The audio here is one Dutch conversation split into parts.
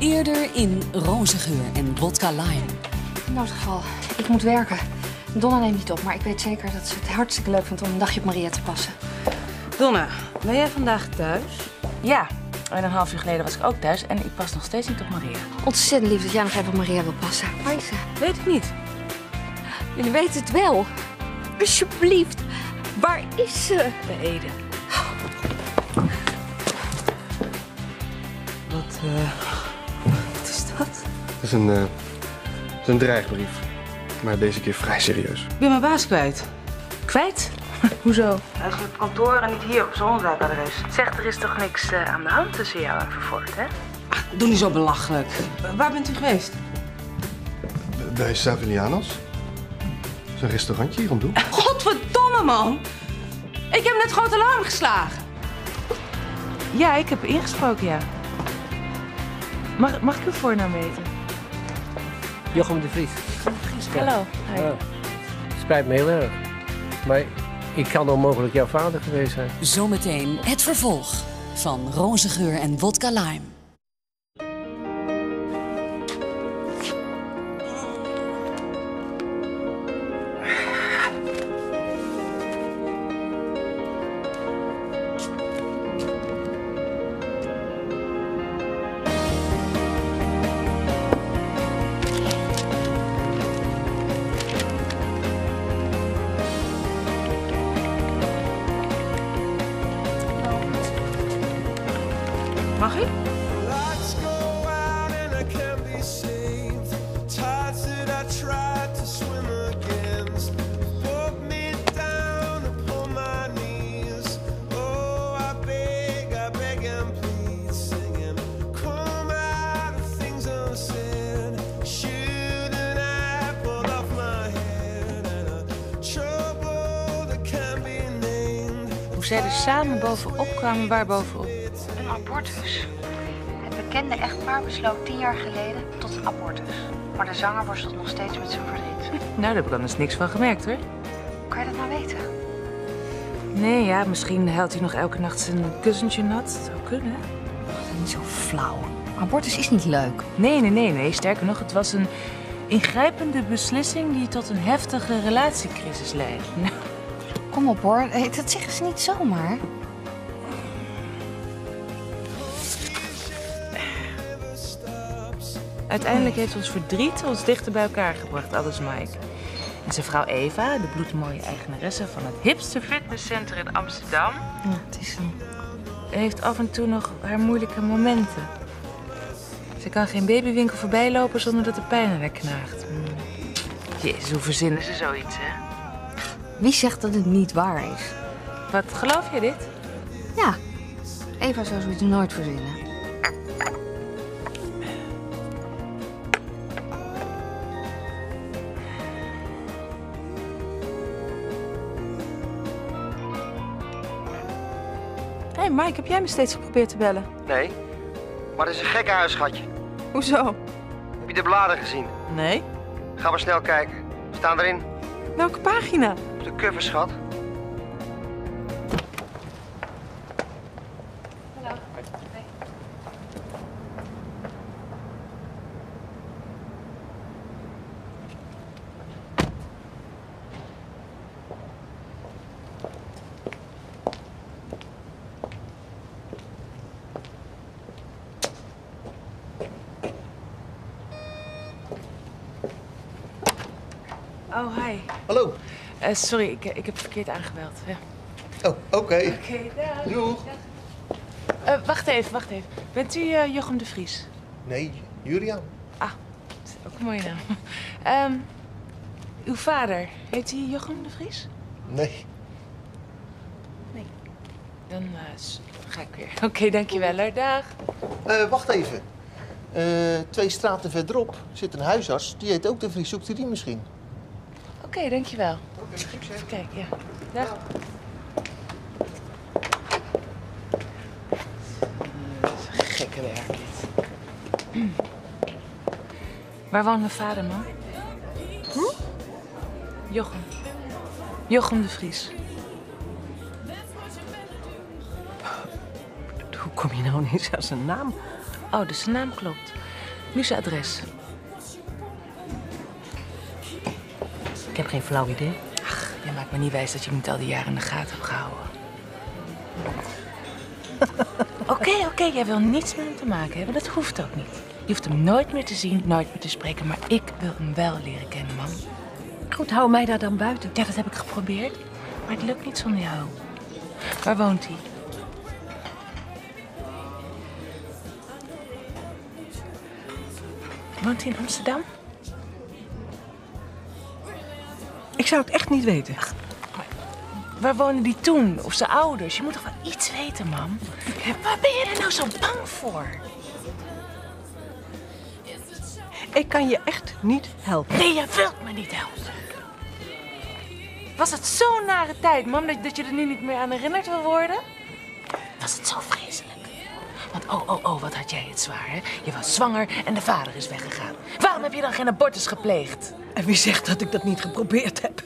Eerder in Rozengeur en Wodka Lime. In noodgeval, ik moet werken. Donna neemt niet op, maar ik weet zeker dat ze het hartstikke leuk vindt om een dagje op Maria te passen. Donna, ben jij vandaag thuis? Ja. En een half uur geleden was ik ook thuis en ik pas nog steeds niet op Maria. Ontzettend lief dat jij nog even op Maria wil passen. Waar is ze? Weet ik niet. Jullie weten het wel. Alsjeblieft. Waar is ze? Bij Ede. Wat, eh... wat dat? Het is een, eh, het is een dreigbrief. Maar deze keer vrij serieus. Ik ben mijn baas kwijt. Kwijt? Hoezo? Hij is op kantoor en niet hier op zijn onderwijsadres. Zegt er is toch niks eh, aan de hand tussen jou en Vervoort, hè? Ach, doe niet zo belachelijk. Waar bent u geweest? Bij Savinianos. Dat is een restaurantje hier om de hoek. Godverdomme, man! Ik heb net groot alarm geslagen. Ja, ik heb ingesproken, ja. Mag, mag ik uw voornaam weten? Jochem de Vries. Hallo. Ja. Spijt me heel erg. Maar ik kan onmogelijk jouw vader geweest zijn. Zometeen het vervolg van Rozengeur en Wodka Lime. Samen bovenop kwamen, waar bovenop? Een abortus. Het bekende echtpaar besloot tien jaar geleden tot een abortus. Maar de zanger worstelt nog steeds met zijn verdriet. Nou, daar heb ik anders niks van gemerkt, hoor. Hoe kan je dat nou weten? Nee, ja, misschien huilt hij nog elke nacht zijn kussentje nat. Dat zou kunnen. Niet zo flauw. Abortus is niet leuk. Nee, nee, nee, nee. Sterker nog, het was een ingrijpende beslissing die tot een heftige relatiecrisis leidde. Nou, Kom op hoor, Hey, dat zeggen ze niet zomaar. Uiteindelijk heeft ons verdriet ons dichter bij elkaar gebracht, alles Mike. En zijn vrouw Eva, de bloedmooie eigenaresse van het hipste fitnesscenter in Amsterdam, Ja, het is zo. heeft af en toe nog haar moeilijke momenten. Ze kan geen babywinkel voorbij lopen zonder dat de pijn aan haar knaagt. Hmm. Jezus, hoe verzinnen ze zoiets, hè? Wie zegt dat het niet waar is? Wat, geloof je dit? Ja, Eva zou zoiets nooit verzinnen. Hé hey Mike, heb jij me steeds geprobeerd te bellen? Nee, maar het is een gekke huis, schatje. Hoezo? Heb je de bladen gezien? Nee. Ga maar snel kijken. Staan erin. Welke pagina? Op de cover, schat. Oh, hi. Hallo. Eh, sorry, ik, ik heb verkeerd aangebeld. Ja. Oh, oké. Oké, dag. Doeg. Eh, wacht even, wacht even. Bent u eh, Jochem de Vries? Nee, Julian. Ah, dat is ook een mooie naam. Ehm, uw vader, heet hij Jochem de Vries? Nee. Dan eh, s- ga ik weer. Oké, dankjewel. hoor. Dag. Eh, wacht even. Eh, twee straten verderop zit een huisarts. Die heet ook de Vries. Zoekt u die misschien? Oké, dankjewel. Even kijken, ja. Dag. Dat is een gekke werk, dit. Waar woont mijn vader, man? Jochem. Jochem de Vries. Hoe kom je nou ineens aan zijn naam? Oh, dus de naam klopt. Nu zijn adres. Ik heb geen flauw idee. Maakt me niet wijs dat je me niet al die jaren in de gaten hebt gehouden. Oké, oké, jij wil niets met hem te maken hebben. Dat hoeft ook niet. Je hoeft hem nooit meer te zien, nooit meer te spreken. Maar ik wil hem wel leren kennen, man. Goed, hou mij daar dan buiten. Ja, dat heb ik geprobeerd. Maar het lukt niet zonder jou. Waar woont hij? Woont hij in Amsterdam? Zou het echt niet weten. Waar woonde die toen? Of zijn ouders? Je moet toch wel iets weten, mam? Waar ben je er nou zo bang voor? Ik kan je echt niet helpen. Nee, je wilt me niet helpen. Was het zo'n nare tijd, mam, dat, dat je er nu niet meer aan herinnerd wil worden? Was het zo vreselijk? Want oh, oh, oh, wat had jij het zwaar, hè? Je was zwanger en de vader is weggegaan. Waarom heb je dan geen abortus gepleegd? En wie zegt dat ik dat niet geprobeerd heb?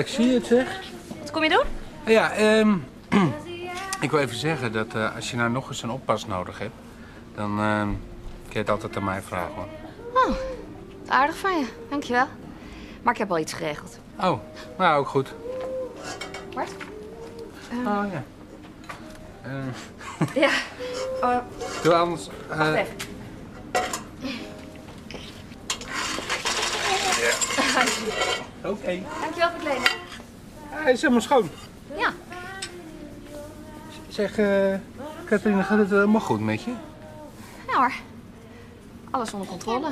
Ik zie het zeg. Wat kom je doen? Ja, ehm ik wil even zeggen dat eh, als je nou nog eens een oppas nodig hebt, dan ehm kun je het altijd aan mij vragen hoor. Oh, aardig van je. Dankjewel. Maar ik heb al iets geregeld. Oh, nou ook goed. Bart? Oh ja. Eh, Ja. Oh, doe anders. eh, wacht even. Oké. Dankjewel voor het lenen. Hij is helemaal schoon. Ja. Zeg, eh Catharina, gaat het helemaal goed met je? Ja hoor. Alles onder controle.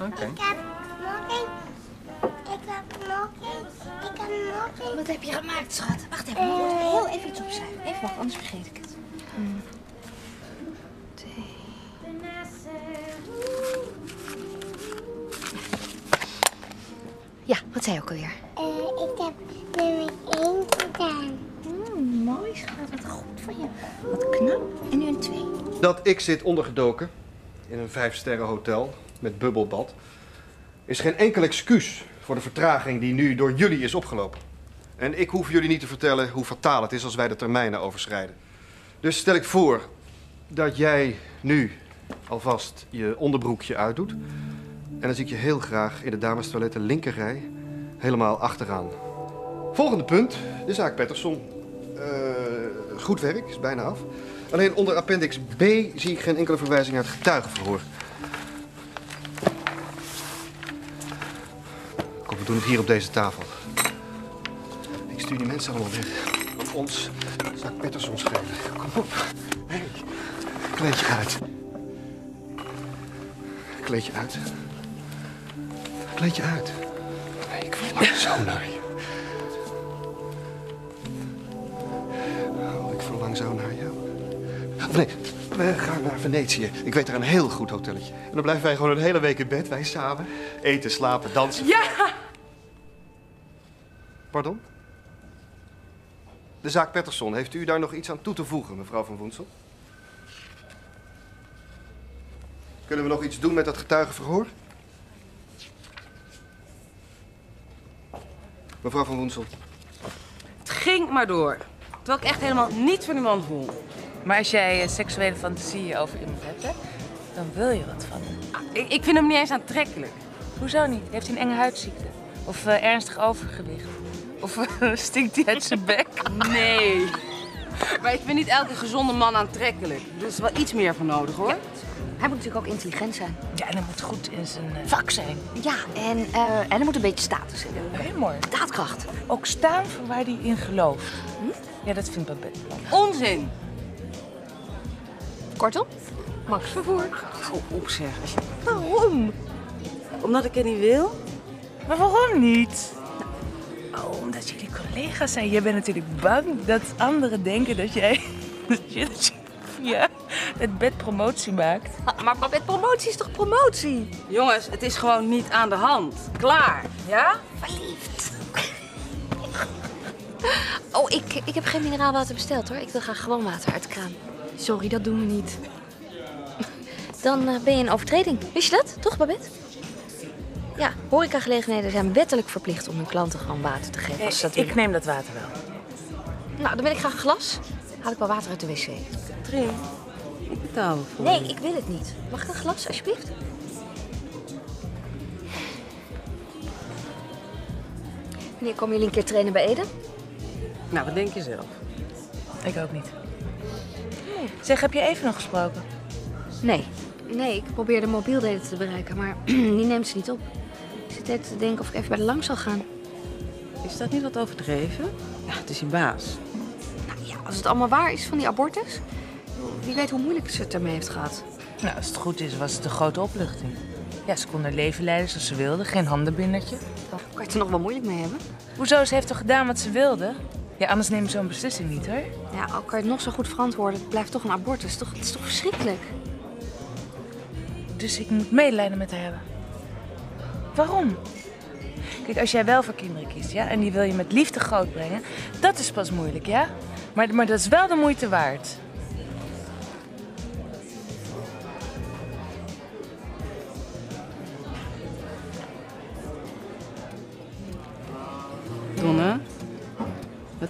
Oké. Ik heb nog één. Ik heb nog één. Ik heb nog één. Wat heb je gemaakt, schat? Wacht even, ik moet er heel even iets opschrijven. Even wachten, anders vergeet ik het. Wat zei je ook alweer? Eh, ik heb nummer één gedaan. Mm, mooi, schat. Wat goed van je. Wat knap. En nu een twee. Dat ik zit ondergedoken in een vijfsterren hotel met bubbelbad is geen enkel excuus voor de vertraging die nu door jullie is opgelopen. En ik hoef jullie niet te vertellen hoe fataal het is als wij de termijnen overschrijden. Dus stel ik voor dat jij nu alvast je onderbroekje uitdoet. En dan zie ik je heel graag in de damestoiletten linkerrij, helemaal achteraan. Volgende punt, de zaak Patterson. Eh, goed werk, is bijna af. Alleen onder appendix B zie ik geen enkele verwijzing naar het getuigenverhoor. Kom, we doen het hier op deze tafel. Ik stuur die mensen allemaal weg. Want ons zaak Patterson schelen. Kom op. Hey, kleed je uit. Kleed je uit. Kleed je uit. Verlang zo naar je. Oh, ik verlang zo naar jou. Of nee, we gaan naar Venetië. Ik weet daar een heel goed hotelletje. En dan blijven wij gewoon een hele week in bed, wij samen. Eten, slapen, dansen. Ja! Pardon? De zaak Patterson, heeft u daar nog iets aan toe te voegen, mevrouw van Woensel? Kunnen we nog iets doen met dat getuigenverhoor? Mevrouw van Woensel. Het ging maar door. Terwijl ik echt helemaal niet van die man voel. Maar als jij eh, seksuele fantasieën over iemand hebt, hè, dan wil je wat van hem. Ik, ik vind hem niet eens aantrekkelijk. Hoezo niet? Heeft hij een enge huidziekte? Of eh, ernstig overgewicht? Of eh, stinkt hij uit zijn bek? Nee. Maar ik vind niet elke gezonde man aantrekkelijk. Er is wel iets meer voor nodig, hoor. Hij moet natuurlijk ook intelligent zijn. Ja, en hij moet goed in zijn eh, vak zijn. Ja, en, eh, en hij moet een beetje status hebben. Heel mooi. Daadkracht. Ook staan voor waar hij in gelooft. Ja, dat vindt Babette belangrijk. Onzin. Kortom, Max vervoer. Hou op, zeg. Waarom? Omdat ik het niet wil? Maar waarom niet? Oh, omdat jullie collega's zijn. Jij bent natuurlijk bang dat anderen denken dat jij... dat je, dat je ja, het bed promotie maakt. Maar Babette, promotie is toch promotie? Jongens, het is gewoon niet aan de hand. Klaar, ja? Verliefd. Oh, ik, ik heb geen mineraalwater besteld hoor. Ik wil graag gewoon water uit de kraan. Sorry, dat doen we niet. Dan eh, ben je in overtreding. Wist je dat? Toch, Babette? Ja, horecagelegenheden zijn wettelijk verplicht om hun klanten gewoon water te geven. Als ze dat ik neem dat water wel. Nou, dan wil ik graag een glas. Haal ik wel water uit de wc. Trin, ik betaal voor Nee, ik wil het niet. Mag ik een glas, alsjeblieft? Wanneer komen jullie een keer trainen bij Ede? Nou, wat denk je zelf? Ik ook niet. Zeg, heb je even nog gesproken? Nee. Nee, ik probeerde mobiel te bereiken, maar die neemt ze niet op. Ik zit net te denken of ik even bij de lang zal gaan. Is dat niet wat overdreven? Ja, het is je baas. Nou ja, als het allemaal waar is van die abortus, wie weet hoe moeilijk ze het ermee heeft gehad. Nou, als het goed is, was het een grote opluchting. Ja, ze kon haar leven leiden zoals ze wilde. Geen handenbindertje. Kan je het er nog wel moeilijk mee hebben. Hoezo? Ze heeft toch gedaan wat ze wilde? Ja, anders neem je zo'n beslissing niet, hoor. Ja, ook kan je het nog zo goed verantwoorden, het blijft toch een abortus. Toch, het is toch verschrikkelijk? Dus ik moet medelijden met haar hebben. Waarom? Kijk, als jij wel voor kinderen kiest, ja, en die wil je met liefde grootbrengen, dat is pas moeilijk, ja? Maar, maar dat is wel de moeite waard.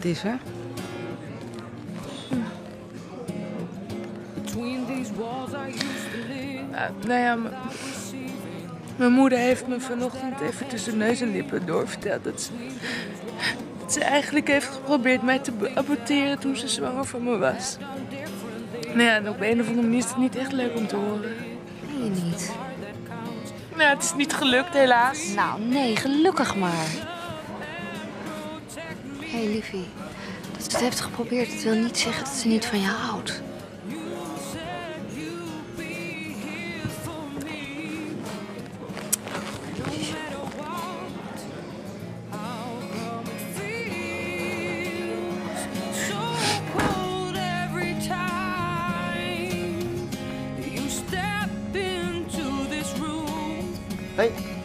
Is er? Nou, nou ja, mijn moeder heeft me vanochtend even tussen neus en lippen doorverteld dat ze, dat ze eigenlijk heeft geprobeerd mij te aborteren toen ze zwanger van me was. Nou ja, en op een of andere manier is het niet echt leuk om te horen. Nee, niet. Nou, het is niet gelukt, helaas. Nou, nee, gelukkig maar. Hé, hey, liefie. Dat ze het heeft geprobeerd, dat wil niet zeggen dat ze niet van je houdt. Hey.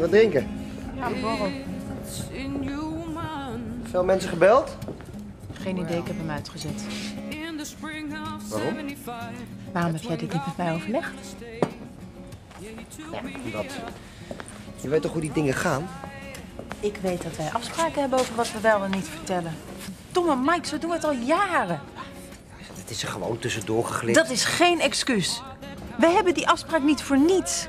Wat drinken? Ja, borrel. Veel mensen gebeld? Geen idee, ik heb hem uitgezet. Waarom? Waarom heb jij dit niet met mij overlegd? Omdat. Je weet toch hoe die dingen gaan? Ik weet dat wij afspraken hebben over wat we wel en niet vertellen. Verdomme, Mike, zo doen we het al jaren. Het is er gewoon tussendoor geglipt. Dat is geen excuus. We hebben die afspraak niet voor niets.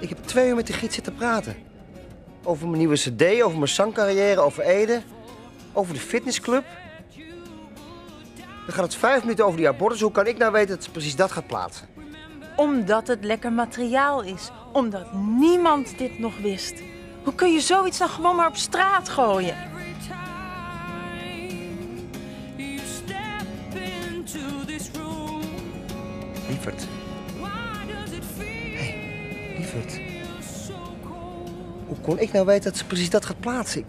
Ik heb twee uur met de gids zitten praten. Over mijn nieuwe cd, over mijn zangcarrière, over Ede. Over de fitnessclub. Dan gaat het vijf minuten over die abortus. Hoe kan ik nou weten dat ze precies dat gaat plaatsen? Omdat het lekker materiaal is. Omdat niemand dit nog wist. Hoe kun je zoiets dan gewoon maar op straat gooien? Lieverd. Hoe kon ik nou weten dat ze precies dat gaat plaatsen?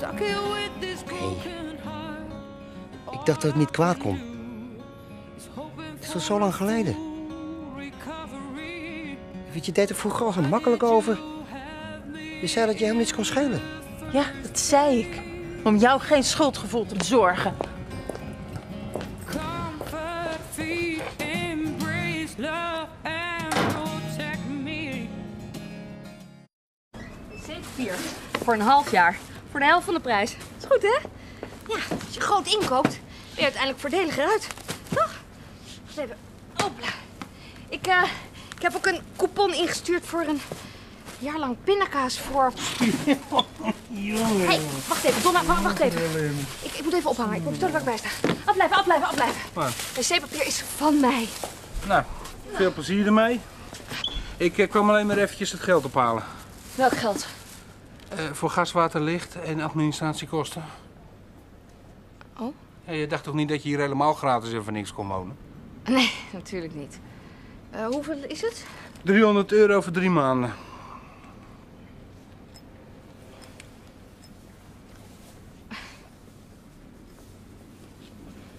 Hey. Ik dacht dat het niet kwaad kon. Het is al zo lang geleden. Weet je, deed er vroeger al zo makkelijk over. Je zei dat je hem niets kon schelen. Ja, dat zei ik. Om jou geen schuldgevoel te bezorgen. Voor een half jaar. Voor de helft van de prijs. Is goed, hè? Ja, als je groot inkoopt, ben je uiteindelijk voordeliger uit. Toch? Wacht even. Hopla. Ik, eh, ik heb ook een coupon ingestuurd voor een jaar lang pindakaas voor... Jongen. Hey, wacht even. Donna, wacht, wacht even. Ik, ik moet even ophangen. Ik moet vertellen waar ik bij sta. Afblijven, afblijven, afblijven. Maar, Wc-papier is van mij. nou, veel plezier ermee. Ik eh, kwam alleen maar eventjes het geld ophalen. Welk geld? Eh, voor gas, water, licht en administratiekosten. Oh? Ja, je dacht toch niet dat je hier helemaal gratis en voor niks kon wonen? Nee, natuurlijk niet. Eh, hoeveel is het? 300 euro voor drie maanden.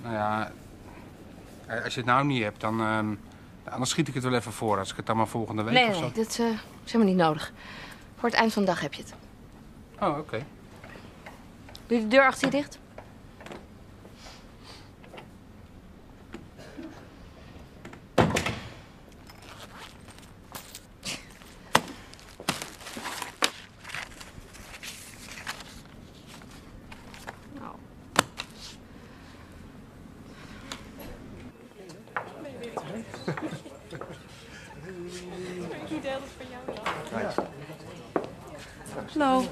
Nou ja, eh, als je het nou niet hebt, dan, dan schiet ik het wel even voor. Als ik het dan maar volgende week nee, of zo... nee, dat is helemaal niet nodig. Voor het eind van de dag heb je het. Oh, oké. Doe je de deur achter je dicht? Hallo.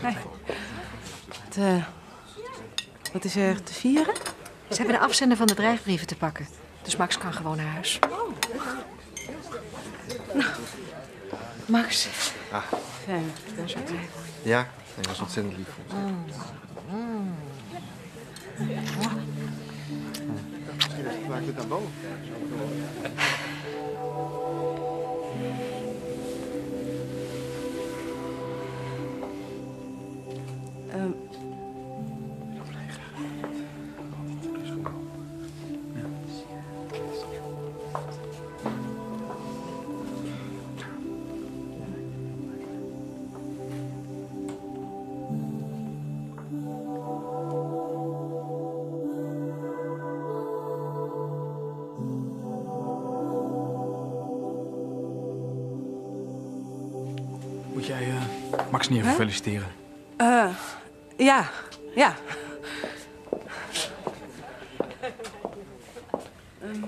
Hey. Wat, eh, wat is er te vieren? Ze hebben de afzender van de dreigbrieven te pakken. Dus Max kan gewoon naar huis. Nou, Max. Ah, Fijn, je. ja, dat was ontzettend lief. Misschien maak ik het naar boven. Jij eh, Max niet even feliciteren? eh, ja, ja. Ehm,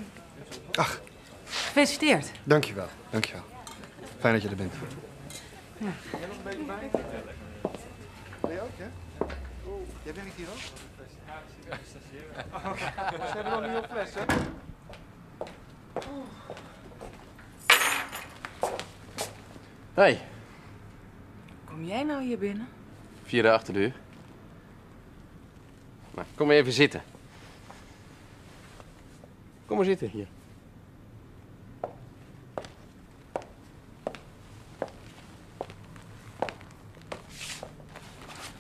Ach, Gefeliciteerd. dankjewel, dankjewel. Fijn dat je er bent. Ja. Ben je ook, ja? Jij werkt hier ook? Ze hebben nog niet op fles, hè? Hey, jij hier binnen? via de achterdeur. Nou, kom maar even zitten. Kom maar zitten hier.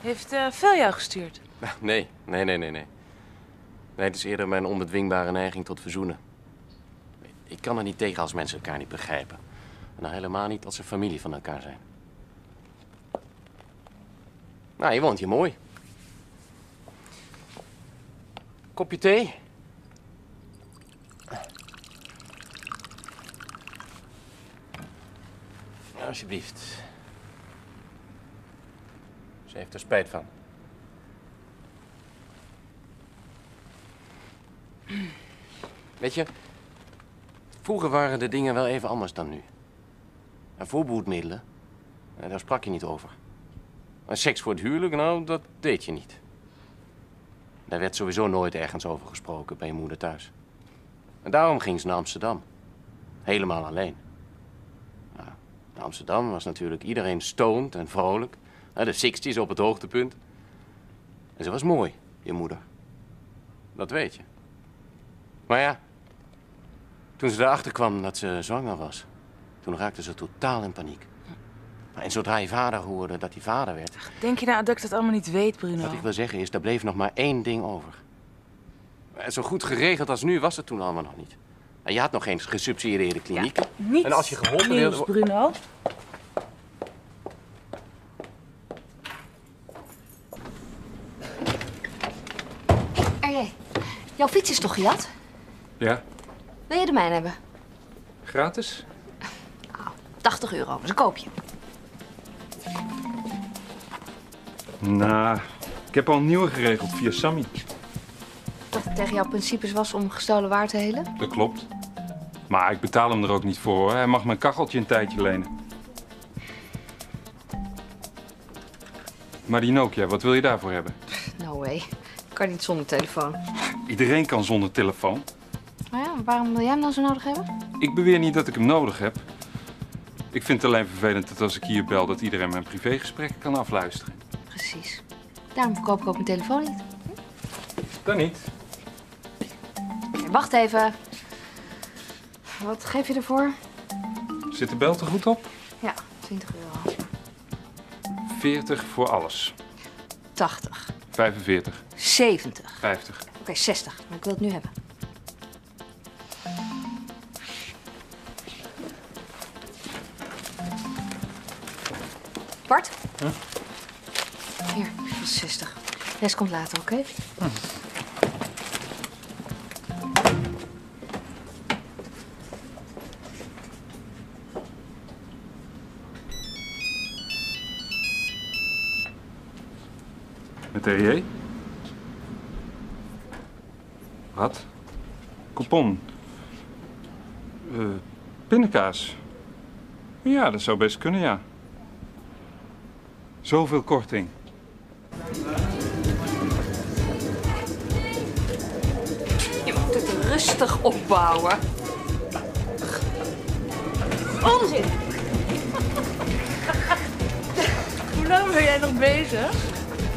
Heeft eh Phil jou gestuurd? Nee, nee, nee, nee, nee. Nee, het is eerder mijn onbedwingbare neiging tot verzoenen. Ik kan er niet tegen als mensen elkaar niet begrijpen. En nou helemaal niet als ze familie van elkaar zijn. Nou, je woont hier mooi. Kopje thee? Alsjeblieft. Ze heeft er spijt van. Weet je, vroeger waren de dingen wel even anders dan nu. En voorbehoedmiddelen, eh, daar sprak je niet over. En seks voor het huwelijk, nou, dat deed je niet. Daar werd sowieso nooit ergens over gesproken bij je moeder thuis. En daarom ging ze naar Amsterdam. Helemaal alleen. Nou, in Amsterdam was natuurlijk iedereen stoned en vrolijk. hè, De 60s op het hoogtepunt. En ze was mooi, je moeder. Dat weet je. Maar ja, toen ze erachter kwam dat ze zwanger was, toen raakte ze totaal in paniek. En zodra je vader hoorde dat hij vader werd, Denk je nou dat ik dat allemaal niet weet, Bruno? wat ik wil zeggen is, daar bleef nog maar één ding over. En zo goed geregeld als nu was het toen allemaal nog niet. En je had nog geen gesubsidieerde kliniek. Niet en als je geholpen nieuws, wilde... Bruno. RJ, jouw fiets is toch gejat? Ja, Wil je de mijne hebben? gratis? 80 euro, dus koop je. Nou, ik heb al een nieuwe geregeld via Sammy. Dat het tegen jouw principes was om gestolen waar te helen? Dat klopt. Maar ik betaal hem er ook niet voor hoor. Hij mag mijn kacheltje een tijdje lenen. Maar die Nokia, wat wil je daarvoor hebben? No way. Kan niet zonder telefoon. Iedereen kan zonder telefoon. Maar ja, waarom wil jij hem dan zo nodig hebben? Ik beweer niet dat ik hem nodig heb. Ik vind het alleen vervelend dat als ik hier bel dat iedereen mijn privégesprekken kan afluisteren. Daarom verkoop ik ook mijn telefoon niet. Dan niet. Oké, wacht even. Wat geef je ervoor? Zit de bel te goed op? Ja, 20 euro. 40 voor alles. 80. 45. 70. 50. Oké, 60. Maar ik wil het nu hebben. Bart? Huh? Hier, dat is 60. De rest komt later, oké? Met TJ? Wat? Coupon. Eh pindakaas. Ja, dat zou best kunnen, ja. Zoveel korting. Rustig opbouwen. Onzin! Hoe lang ben jij nog bezig?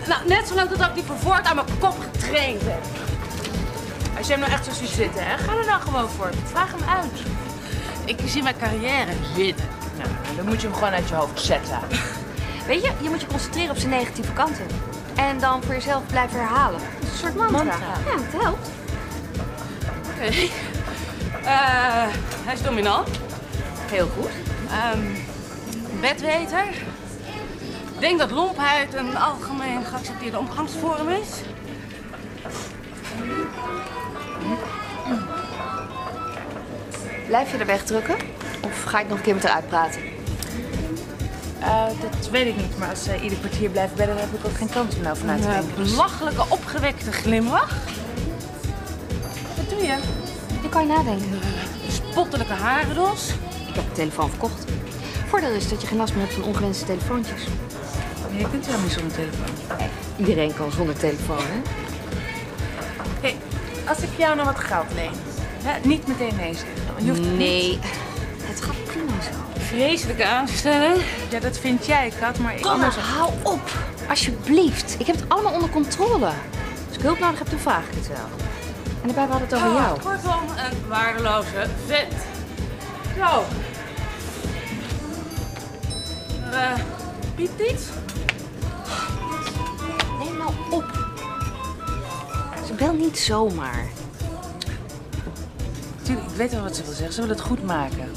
Nou, net zolang dat ik die vervoerd aan mijn kop getraind heb. Als je hem nou echt zo ziet zitten, hè, ga er dan gewoon voor. Vraag hem uit. Ik zie mijn carrière winnen. Nou, dan moet je hem gewoon uit je hoofd zetten. Weet je, je moet je concentreren op zijn negatieve kanten. En dan voor jezelf blijven herhalen. Het is een soort mantra. Mantra. Ja, het helpt. Oké. Eh, hij is dominant. Heel goed. Ehm bedweter. Ik denk dat lompheid een algemeen geaccepteerde omgangsvorm is. Blijf je er wegdrukken? Of ga ik nog een keer met haar uitpraten? Eh, dat weet ik niet, maar als ze ieder kwartier blijft bellen, dan heb ik ook geen kans om nou vanuit te Een denken. Dus- belachelijke, opgewekte glimlach. Je? Kan je nadenken. Spottelijke harendos. Ik heb de telefoon verkocht. Voordeel is dat je geen last meer hebt van ongewenste telefoontjes. Je kunt helemaal niet zonder telefoon. Iedereen kan zonder telefoon, hè? Hey, als ik jou nou wat geld leen, hè, niet meteen nee zeggen. Je hoeft het Nee, niet. het gaat prima zo. Vreselijke aanstelling. Ja, dat vind jij, Kat, maar ik... Kom, hou op. Alsjeblieft. Ik heb het allemaal onder controle. Als ik hulp nodig heb, dan vraag ik het wel. En daarbij we hadden het over Ah, jou. Kortom, een waardeloze vent. Zo. Eh, piept iets? Neem nou op. Ze bel niet zomaar. Tuurlijk, ik weet wel wat ze wil zeggen. Ze wil het goed maken.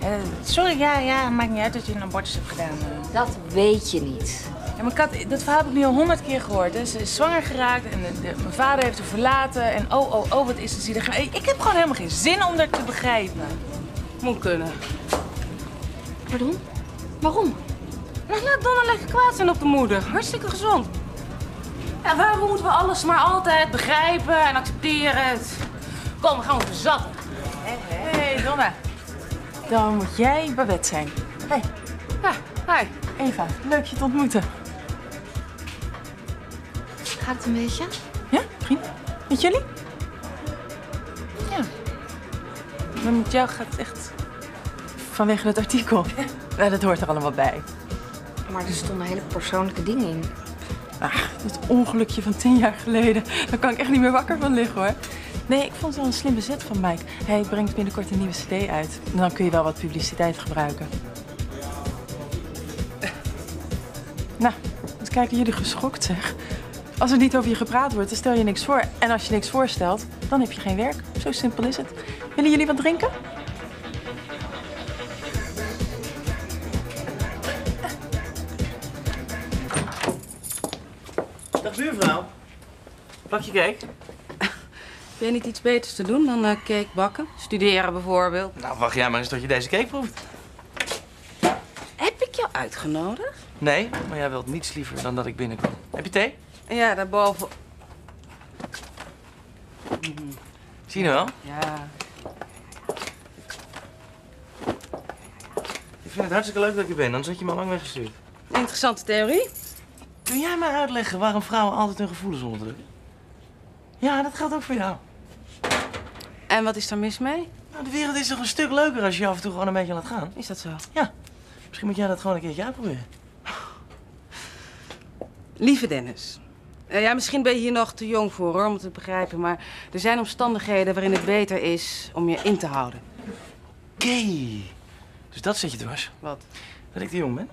Eh, sorry, ja, ja, maakt niet uit dat je een abortus hebt gedaan. eh. Dat weet je niet. Ja, maar Kat, dat verhaal heb ik nu al honderd keer gehoord. Hè. Ze is zwanger geraakt en de- de- mijn vader heeft haar verlaten. En oh, oh, oh, wat is ze zielig. Hey, Ik heb gewoon helemaal geen zin om dat te begrijpen. Moet kunnen. Pardon? Waarom? Nou, laat Donna lekker kwaad zijn op de moeder. Hartstikke gezond. Ja, waarom moeten we alles maar altijd begrijpen en accepteren? Kom, we gaan we verzatten. Hé, hey, Donna. Dan moet jij Babette zijn. Hé. Ja, hi. Eva, leuk je te ontmoeten. Gaat het een beetje? Ja, prima. Met jullie? Ja. Maar met jou gaat het echt vanwege het artikel. Ja, dat hoort er allemaal bij. Maar er stonden hele persoonlijke dingen in. Ach, het ongelukje van tien jaar geleden. Daar kan ik echt niet meer wakker van liggen hoor. Nee, ik vond het wel een slim bezet van Mike. Hij brengt binnenkort een nieuwe cd uit. En dan kun je wel wat publiciteit gebruiken. Nou, wat kijken jullie geschokt zeg. Als er niet over je gepraat wordt, dan stel je niks voor. En als je niks voorstelt, dan heb je geen werk. Zo simpel is het. Willen jullie wat drinken? Dag buurvrouw. Plakje cake? Ben je niet iets beters te doen dan eh, cake bakken? Studeren bijvoorbeeld. Nou, wacht jij maar eens tot je deze cake proeft. Heb ik jou uitgenodigd? Nee, maar jij wilt niets liever dan dat ik binnenkom. Heb je thee? Ja, daarboven. Zie je nou wel? Ja. Ik vind het hartstikke leuk dat ik er ben, anders had je me al lang weggestuurd. Interessante theorie. Kun jij mij uitleggen waarom vrouwen altijd hun gevoelens onderdrukken? Ja, dat geldt ook voor jou. En wat is daar mis mee? Nou, de wereld is toch een stuk leuker als je je af en toe gewoon een beetje laat gaan? Is dat zo? Ja. Misschien moet jij dat gewoon een keertje uitproberen. Lieve Dennis. Eh, ja, misschien ben je hier nog te jong voor hoor, om het te begrijpen. Maar er zijn omstandigheden waarin het beter is om je in te houden. Oké. Dus dat zit je dwars. Wat? Dat ik te jong ben?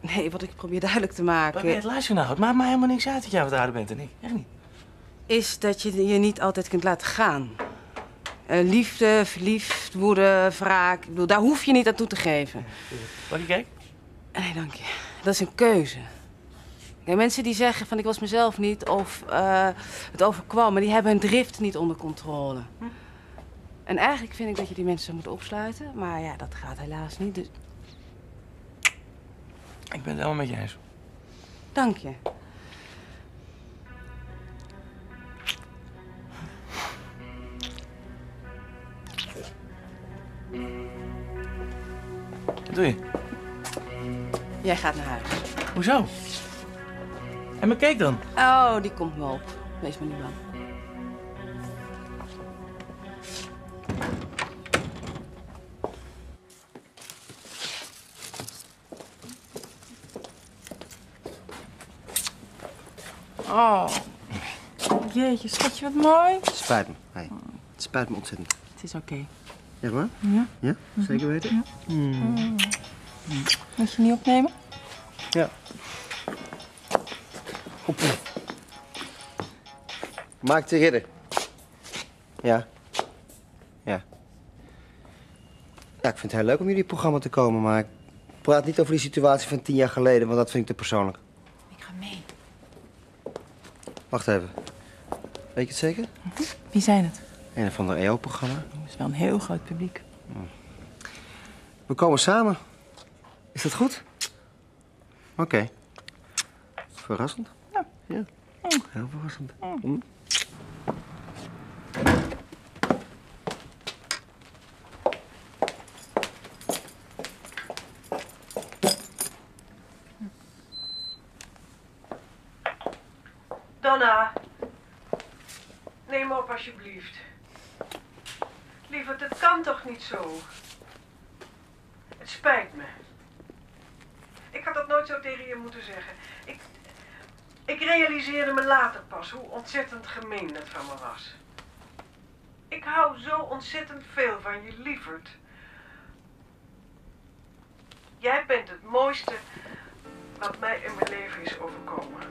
Nee, wat ik probeer duidelijk te maken... Oké, het luister nou. Het maakt mij helemaal niks uit dat jij wat ouder bent dan ik. Echt niet. is dat je je niet altijd kunt laten gaan. Eh, liefde, verliefd, woede, wraak. Ik bedoel, daar hoef je niet aan toe te geven. Mag ik kijken? Nee, dank je. Dat is een keuze. Ja, mensen die zeggen van ik was mezelf niet of eh, het overkwam, maar die hebben hun drift niet onder controle. En eigenlijk vind ik dat je die mensen moet opsluiten, maar ja, dat gaat helaas niet. Dus Ik ben het helemaal met je eens. dank je. Wat doe je? Jij gaat naar huis. Hoezo? En mijn cake dan? Oh, die komt me op. Wees maar niet bang. Oh. Jeetje, schatje, wat mooi. Het spijt me. Hey, het spijt me ontzettend. Het is oké. Echt waar? Ja. Ja? Zeker weten? Hmm. Moet je niet opnemen? Ja. Maak de ridder. Ja. Ja. Ja, ik vind het heel leuk om jullie programma te komen, maar ik praat niet over die situatie van tien jaar geleden, want dat vind ik te persoonlijk. Ik ga mee. Wacht even. Weet je het zeker? Wie zijn het? Een of ander EO-programma. Het is wel een heel groot publiek. We komen samen. Is dat goed? Oké. Verrassend. Ja. ja. Heel verrassend. Hm. Donna, neem op alsjeblieft. Lieverd, het kan toch niet zo? Het spijt me. Ik had dat nooit zo tegen je moeten zeggen. Ik, ik realiseerde me later pas hoe ontzettend gemeen het van me was. Ik hou zo ontzettend veel van je, lieverd. Jij bent het mooiste wat mij in mijn leven is overkomen.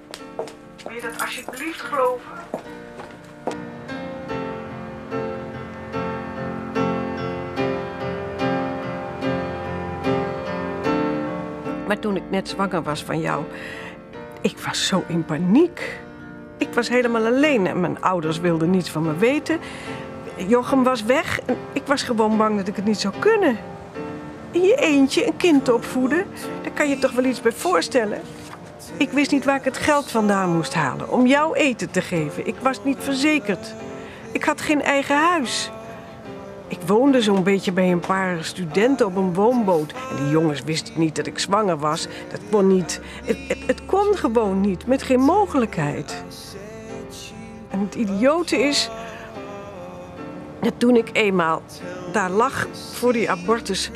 Wil je dat alsjeblieft geloven? Maar toen ik net zwanger was van jou, ik was zo in paniek. Ik was helemaal alleen en mijn ouders wilden niets van me weten. Jochem was weg en ik was gewoon bang dat ik het niet zou kunnen. In je eentje een kind opvoeden, daar kan je toch wel iets bij voorstellen. Ik wist niet waar ik het geld vandaan moest halen om jou eten te geven. Ik was niet verzekerd. Ik had geen eigen huis. Ik woonde zo'n beetje bij een paar studenten op een woonboot. En die jongens wisten niet dat ik zwanger was. Dat kon niet. Het, het, het kon gewoon niet, met geen mogelijkheid. En het idiote is... dat toen ik eenmaal daar lag voor die abortus...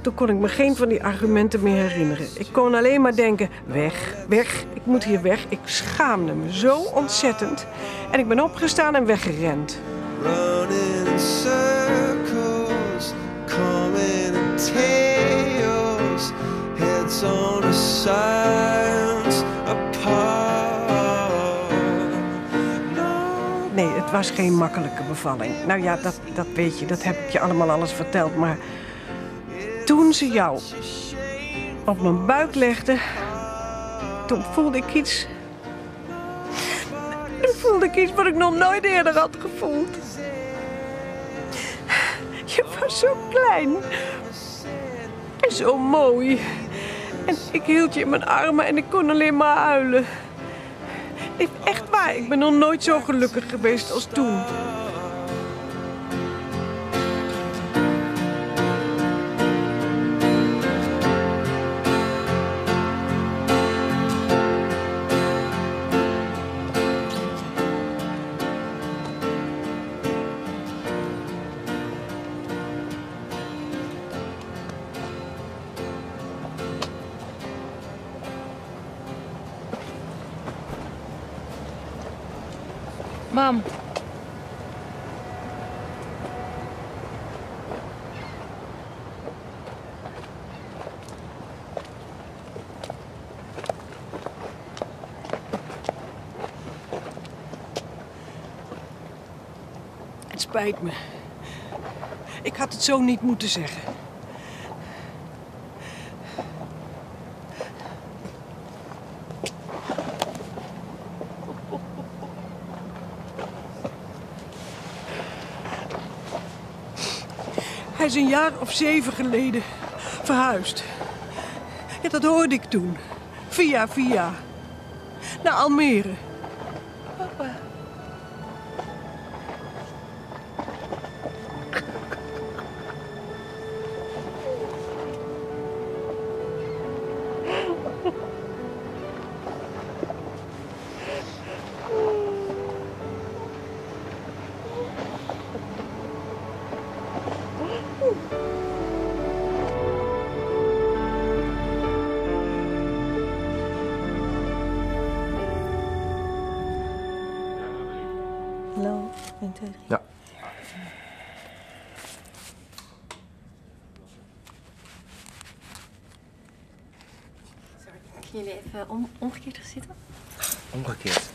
toen kon ik me geen van die argumenten meer herinneren. Ik kon alleen maar denken, weg, weg, ik moet hier weg. Ik schaamde me zo ontzettend. En ik ben opgestaan en weggerend. Running in circles, coming in tails, heads on a science apart. Nee, het was geen makkelijke bevalling. Nou ja, dat, dat weet je, dat heb ik je allemaal alles verteld. Maar toen ze jou op mijn buik legde, toen voelde ik iets. Toen voelde ik iets wat ik nog nooit eerder had gevoeld. Zo klein. En zo mooi. En ik hield je in mijn armen en ik kon alleen maar huilen. Echt waar, ik ben nog nooit zo gelukkig geweest als toen. Spijt me. Ik had het zo niet moeten zeggen. Hij is een jaar of zeven geleden verhuisd. Ja, dat hoorde ik toen. Via via. Naar Almere. Kunnen jullie even om, omgekeerd gaan zitten? Omgekeerd.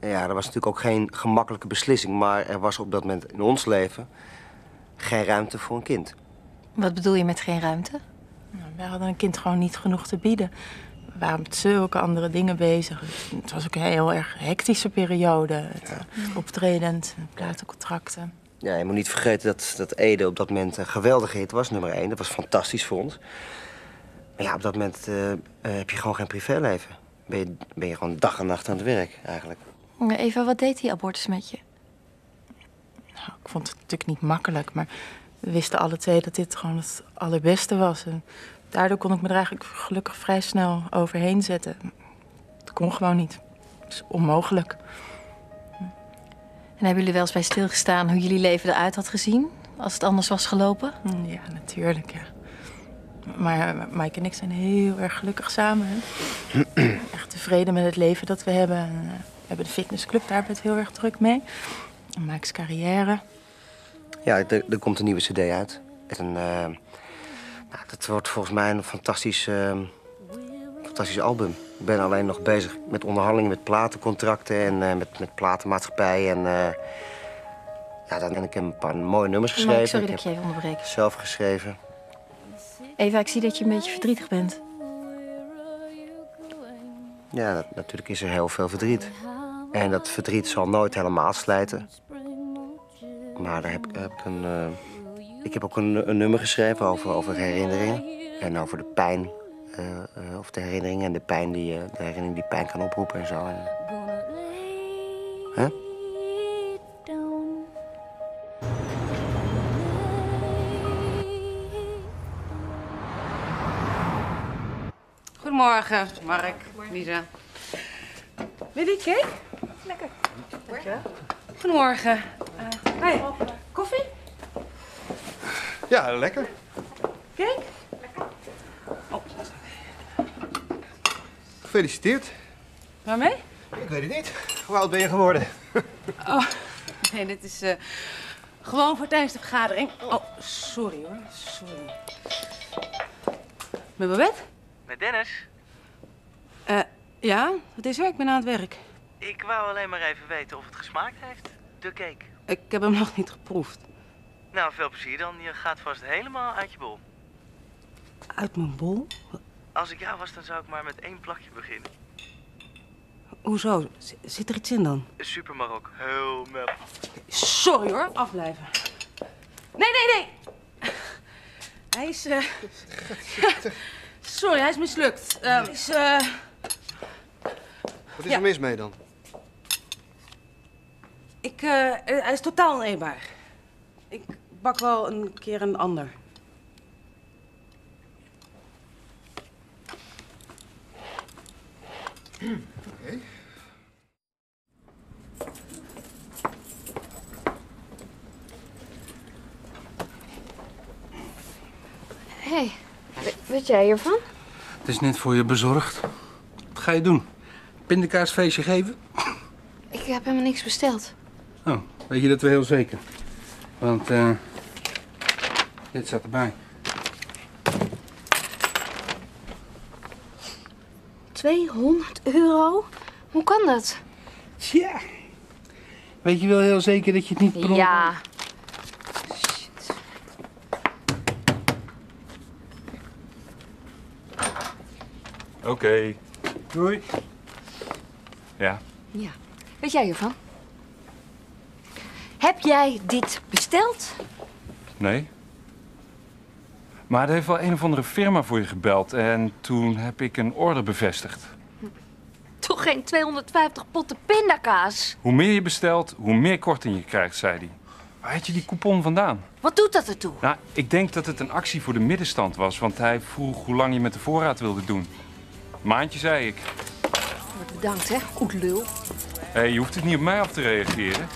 Ja, dat was natuurlijk ook geen gemakkelijke beslissing, maar er was op dat moment in ons leven geen ruimte voor een kind. Wat bedoel je met geen ruimte? Nou, wij hadden een kind gewoon niet genoeg te bieden. We waren met zulke andere dingen bezig. Het was ook een heel erg hectische periode. Het, eh, Optredend, platencontracten. Ja, je moet niet vergeten dat, dat Ede op dat moment een geweldige hit was, nummer één. Dat was fantastisch voor ons. Maar ja, op dat moment eh, eh, heb je gewoon geen privéleven. Ben je, ben je gewoon dag en nacht aan het werk, eigenlijk. Eva, wat deed die abortus met je? Nou, ik vond het natuurlijk niet makkelijk, maar we wisten alle twee dat dit gewoon het allerbeste was. En daardoor kon ik me er eigenlijk gelukkig vrij snel overheen zetten. Het kon gewoon niet. Het is onmogelijk. En hebben jullie wel eens bij stilgestaan hoe jullie leven eruit had gezien? Als het anders was gelopen? Ja, natuurlijk, ja. Maar Mike en ik zijn heel erg gelukkig samen. Hè? Echt tevreden met het leven dat we hebben. En, eh, we hebben de fitnessclub, daar het heel erg druk mee. En Mike's carrière. Ja, er, er komt een nieuwe cd uit. En, eh, nou, dat wordt volgens mij een fantastisch, eh, fantastisch album. Ik ben alleen nog bezig met onderhandelingen met platencontracten en eh, met, met platenmaatschappijen. En, eh, ja, dan, en ik heb een paar mooie nummers geschreven. Sorry ik dat ik je even onderbreek. heb zelf geschreven. Eva, ik zie dat je een beetje verdrietig bent. Ja, dat- natuurlijk is er heel veel verdriet. En dat verdriet zal nooit helemaal slijten. Maar daar heb, ik- heb ik een... eh, ik heb ook een, een nummer geschreven over, over herinneringen. En over de pijn. Eh, eh, of de herinneringen en de pijn die, eh, de herinnering die pijn kan oproepen en zo. En, hè? Goedemorgen, Mark, Lisa. Wil je die cake? Lekker. Dankjewel. Goedemorgen. Eh, hey, koffie? Ja, lekker. Cake? Gefeliciteerd. Waarmee? Ik weet het niet. Hoe oud ben je geworden? Oh, nee, dit is eh, gewoon voor tijdens de vergadering. Oh, sorry hoor, sorry. Met Babette? Met Dennis? Eh, ja, wat is er? Ik ben aan het werk. Ik wou alleen maar even weten of het gesmaakt heeft, de cake. Ik heb hem nog niet geproefd. Nou, veel plezier dan. Je gaat vast helemaal uit je bol. Uit mijn bol? Als ik jou was, dan zou ik maar met één plakje beginnen. Hoezo? Z- Zit er iets in dan? Super Marok. Heel mel. Sorry hoor, afblijven. Nee, nee, nee. Hij is... eh, Sorry, hij is mislukt. Eh, is, eh, Wat is er mis mee dan? Ik, hij is totaal oneetbaar. Ik bak wel een keer een ander. Hé, hey, weet jij hiervan? Het is net voor je bezorgd. Wat ga je doen? Pindakaasfeestje geven? Ik heb helemaal niks besteld. Oh, weet je dat wel heel zeker? Want eh dit staat erbij. 200 euro? Hoe kan dat? Tja. Weet je wel heel zeker dat je het niet per ongeluk- Ja. Oké. Doei. Ja. Ja. Weet jij hiervan? Heb jij dit besteld? Nee. Maar er heeft wel een of andere firma voor je gebeld en toen heb ik een order bevestigd. Toch geen 250 potten pindakaas? Hoe meer je bestelt, hoe meer korting je krijgt, zei hij. Waar had je die coupon vandaan? Wat doet dat ertoe? Nou, ik denk dat het een actie voor de middenstand was, want hij vroeg hoe lang je met de voorraad wilde doen. Maandje, zei ik. Bedankt, hè? Goed lul. Hé, je hoeft het niet op mij af te reageren.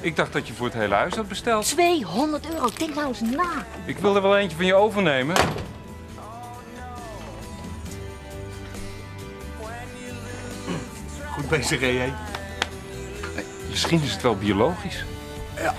Ik dacht dat je voor het hele huis had besteld. 200 euro, denk nou eens na. Ik wil er wel eentje van je overnemen. Goed bezig, hè? Nee, misschien is het wel biologisch. Ja.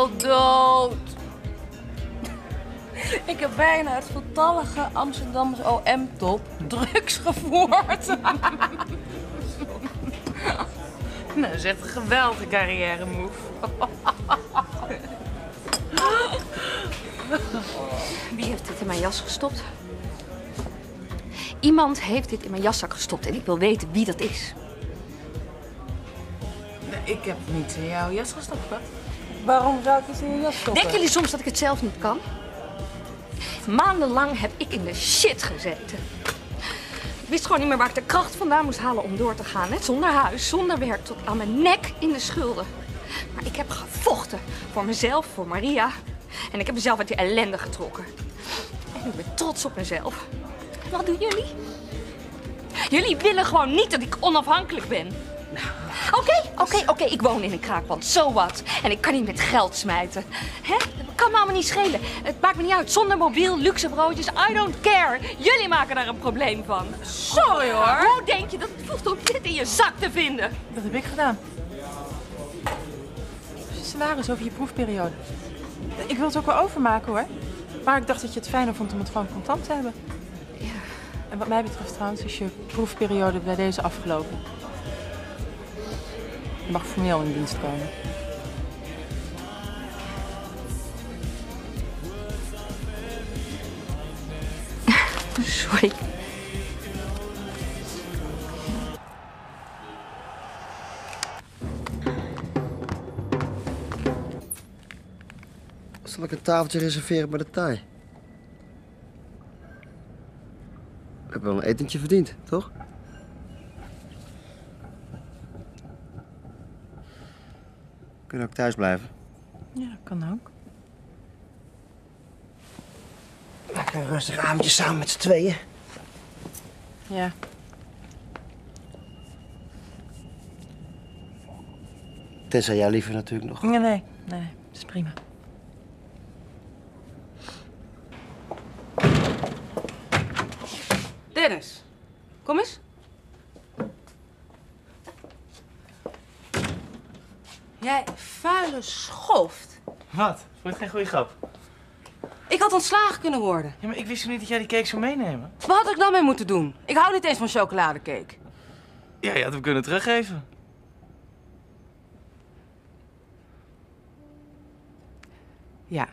Wil dood. Ik heb bijna het voltallige Amsterdamse OM-top drugs gevoerd. nou, dat is echt een geweldige carrière move. Wie heeft dit in mijn jas gestopt? Iemand heeft dit in mijn jaszak gestopt en ik wil weten wie dat is. Nee, ik heb niet in jouw jas gestopt, wat? Waarom zou ik iets in je jas? Denken jullie soms dat ik het zelf niet kan? Maandenlang heb ik in de shit gezeten. Ik wist gewoon niet meer waar ik de kracht vandaan moest halen om door te gaan. Net zonder huis, zonder werk, tot aan mijn nek in de schulden. Maar ik heb gevochten voor mezelf, voor Maria. En ik heb mezelf uit die ellende getrokken. En ik ben trots op mezelf. Wat doen jullie? Jullie willen gewoon niet dat ik onafhankelijk ben. Oké, oké, oké, ik woon in een kraakpand. So what? En ik kan niet met geld smijten. Hè? Dat kan me allemaal niet schelen. Het maakt me niet uit. Zonder mobiel, luxe broodjes, I don't care. Jullie maken daar een probleem van. Sorry hoor. Hoe denk je dat het voelt om dit in je zak te vinden? Dat heb ik gedaan. Salaris over je proefperiode. Ik wil het ook wel overmaken hoor. Maar ik dacht dat je het fijner vond om het gewoon contant te hebben. Ja. En wat mij betreft trouwens is je proefperiode bij deze afgelopen. Mag formeel in dienst komen. Sorry. Zal ik een tafeltje reserveren bij de Thai? We hebben wel een etentje verdiend, toch? kunnen ook thuis blijven. Ja, kan ook. Maak een rustig avondje samen met z'n tweeën. Ja. Tessa, jij liever natuurlijk nog. Nee, nee, nee, dat is prima. Dennis, kom eens. Jij vuile schoft. Wat? Vond geen goede grap? Ik had ontslagen kunnen worden. Ja, maar ik wist niet dat jij die cake zou meenemen? Wat had ik dan mee moeten doen? Ik hou niet eens van chocoladecake. Ja, je had hem kunnen teruggeven. Ja.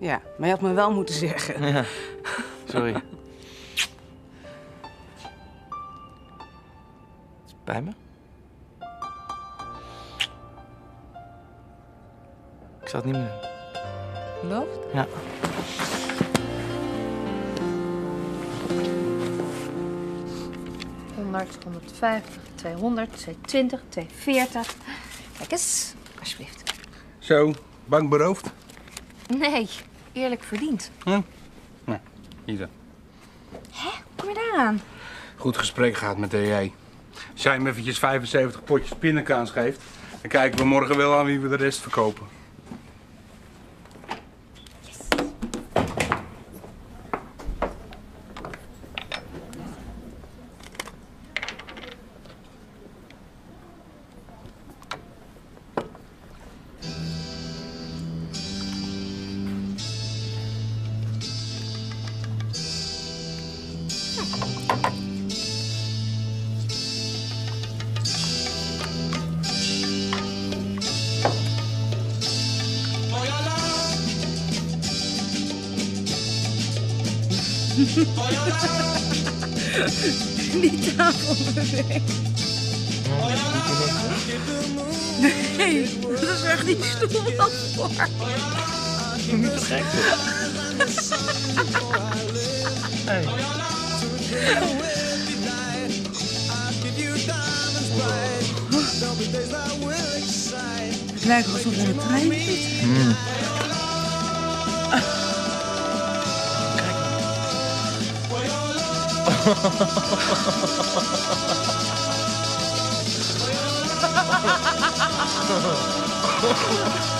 Ja, maar je had me wel moeten zeggen. Ja. Sorry. Het me? Ik zal het niet meer doen. Beloofd? Ja. Honderd, 150, 200, 220, 240. Kijk eens, alsjeblieft. Zo, bank beroofd? Nee, eerlijk verdiend. Hm? Nee, hier dan. Kom je daar aan? Goed gesprek gehad met de jij. Als jij hem eventjes 75 potjes pindakaas geeft, dan kijken we morgen wel aan wie we de rest verkopen. Die tafel beweegt. Nee, dat is echt die stoel wel voor. Niet zo gek, Hey. Het lijkt alsof er een trein zit. Mm. Ha ha ha ha ha!